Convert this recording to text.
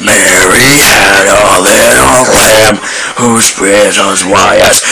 Mary had a little lamb whose breast was white as